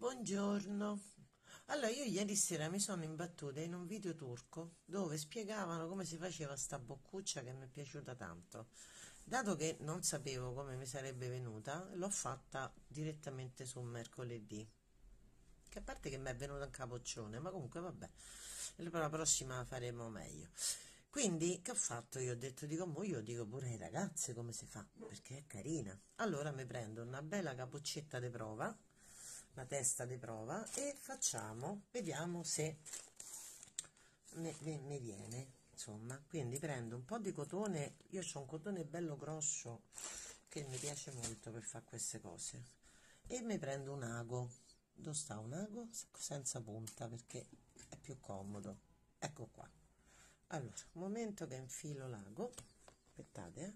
Buongiorno. Allora, io ieri sera mi sono imbattuta in un video turco dove spiegavano come si faceva sta boccuccia che mi è piaciuta tanto. Dato che non sapevo come mi sarebbe venuta, l'ho fatta direttamente su mercoledì. Che a parte che mi è venuta un capoccione, ma comunque vabbè, la prossima faremo meglio. Quindi, che ho fatto? Io ho detto, dico, mo io dico pure ai ragazze come si fa, perché è carina. Allora mi prendo una bella capoccetta di prova la testa di prova e facciamo, vediamo se mi viene, insomma, quindi prendo un po' di cotone, io ho un cotone bello grosso che mi piace molto per fare queste cose e mi prendo un ago, dove sta un ago? Senza punta perché è più comodo, ecco qua. Allora, momento che infilo l'ago, aspettate, eh,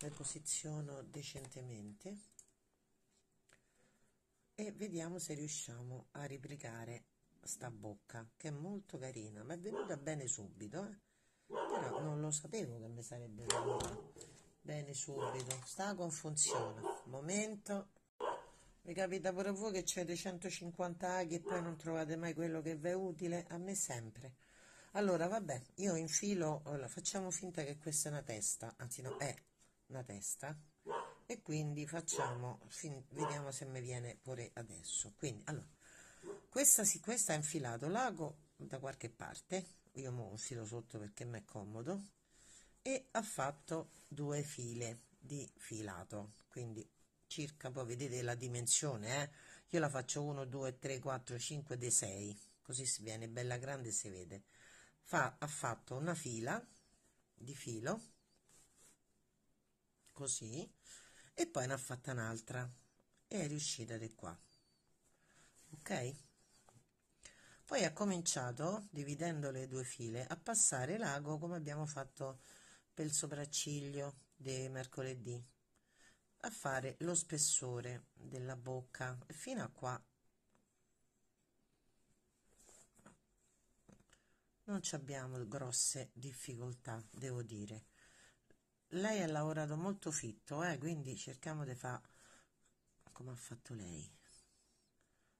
le posiziono decentemente e vediamo se riusciamo a replicare sta bocca che è molto carina. Ma è venuta bene subito eh? però non lo sapevo che mi sarebbe venuta bene subito. Sta con funziona. Momento. Mi capita pure voi che c'è dei 150 aghi e poi non trovate mai quello che vi è utile. A me sempre. Allora vabbè io infilo allora, facciamo finta che questa è una testa anzi no è una testa e quindi facciamo fin, vediamo se mi viene pure adesso. Quindi allora questa sì questa è infilato l'ago da qualche parte io mo infilo sotto perché mi è comodo e ha fatto due file di filato. Quindi circa poi vedete la dimensione eh? io la faccio 1 2 3 4 5 dei 6 così si viene bella grande si vede. Fa, ha fatto una fila di filo così e poi ne ha fatta un'altra. E è riuscita di qua. Ok? Poi ha cominciato dividendo le due file a passare l'ago come abbiamo fatto per il sopracciglio di mercoledì. A fare lo spessore della bocca. Fino a qua. Non abbiamo grosse difficoltà devo dire lei ha lavorato molto fitto eh, quindi cerchiamo di fare come ha fatto lei.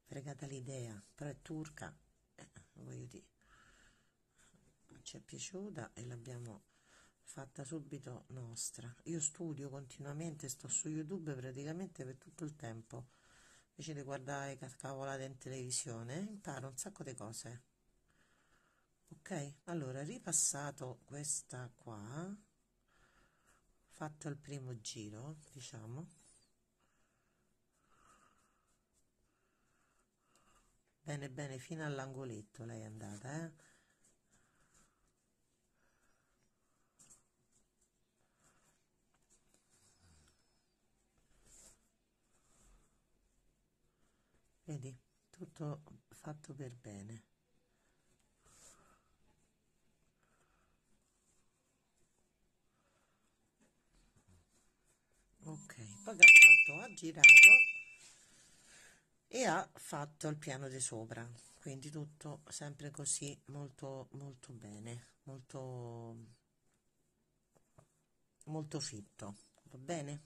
Fregata l'idea però è turca eh, voglio dire. Ci è piaciuta e l'abbiamo fatta subito nostra. Io studio continuamente sto su youtube praticamente per tutto il tempo invece di guardare cavolate in televisione imparo un sacco di cose. Ok allora ripassato questa qua fatto il primo giro diciamo bene bene fino all'angoletto lei è andata eh? vedi tutto fatto per bene ok poi ha fatto? Ha girato e ha fatto il piano di sopra. Quindi tutto sempre così molto molto bene molto molto fitto. Va bene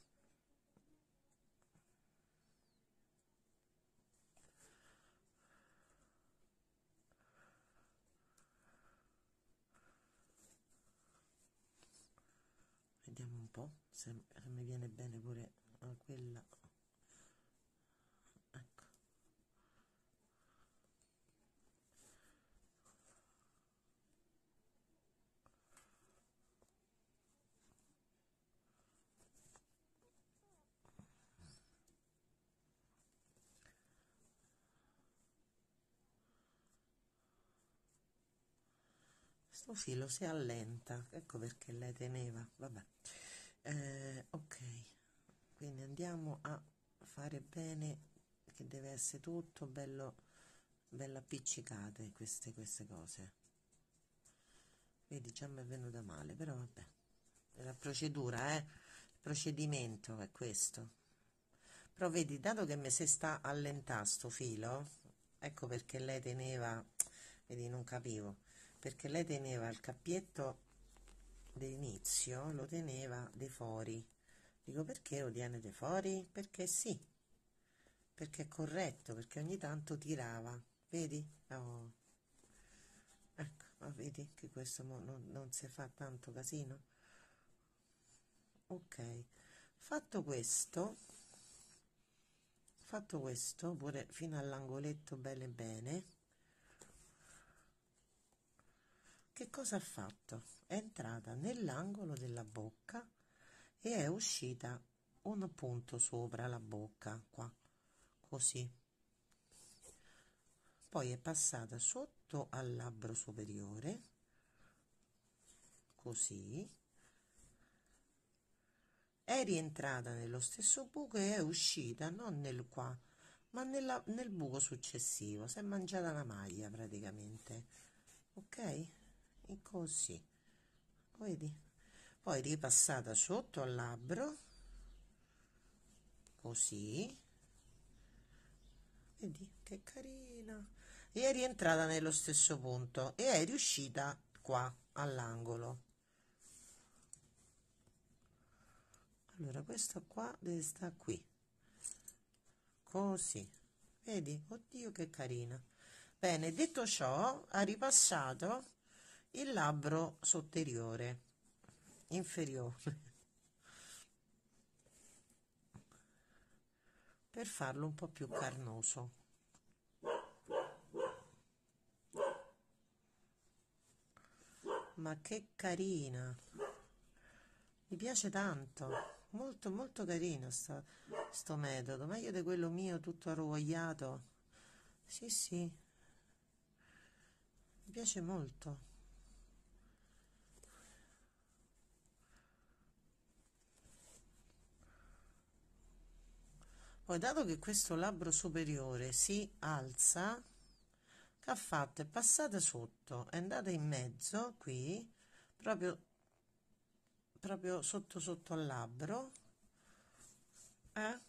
vediamo un po' se, mi viene bene pure a quella. Ecco. Sto filo si allenta ecco perché lei teneva vabbè eh, ok quindi andiamo a fare bene che deve essere tutto bello bello appiccicate queste queste cose. Vedi già mi è venuta male però vabbè. La procedura eh. Il procedimento è questo. Però vedi dato che mi si sta allentando sto filo ecco perché lei teneva vedi non capivo perché lei teneva il cappietto d'inizio lo teneva dei fori dico perché lo tiene dei fori? perché sì. Perché è corretto perché ogni tanto tirava. Vedi? Oh. ecco ma vedi che questo non, non si fa tanto casino. Ok. Fatto questo fatto questo pure fino all'angoletto bene bene che cosa ha fatto? È entrata nell'angolo della bocca e è uscita un punto sopra la bocca qua così. Poi è passata sotto al labbro superiore così. È rientrata nello stesso buco e è uscita non nel qua ma nella, nel buco successivo. Si è mangiata la maglia praticamente. Ok e così. Vedi? Poi ripassata sotto al labbro. Così. Vedi? Che carina. E è rientrata nello stesso punto e è riuscita qua all'angolo. Allora questo qua deve stare qui. Così. Vedi? Oddio che carina. Bene detto ciò ha ripassato il labbro sotteriore inferiore. Per farlo un po' più carnoso. Ma che carina. Mi piace tanto. Molto molto carino sto, sto metodo. Meglio di quello mio tutto arrovagliato sì sì. Mi piace molto poi dato che questo labbro superiore si alza che ha fatto? È passata sotto è andata in mezzo qui proprio proprio sotto sotto al labbro eh?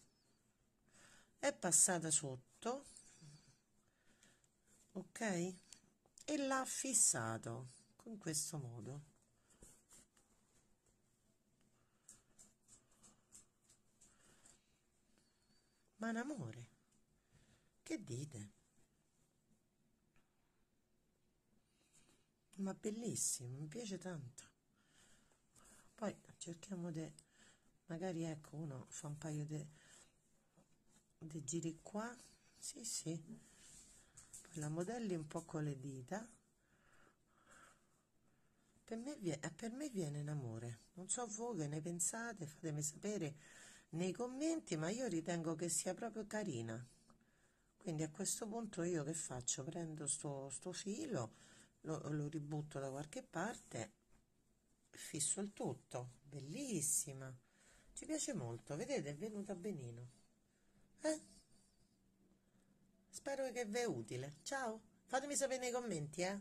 è passata sotto ok? E l'ha fissato con questo modo ma un amore che dite? Ma bellissimo mi piace tanto. Poi cerchiamo di magari ecco uno fa un paio di giri qua. Sì sì. Poi la modelli un po' con le dita. Per me, viene, per me viene in amore non so voi che ne pensate fatemi sapere nei commenti ma io ritengo che sia proprio carina. Quindi a questo punto io che faccio? Prendo sto, sto filo lo, lo ributto da qualche parte fisso il tutto. Bellissima. Ci piace molto. Vedete è venuta benino. Eh? spero che vi è utile. Ciao. Fatemi sapere nei commenti eh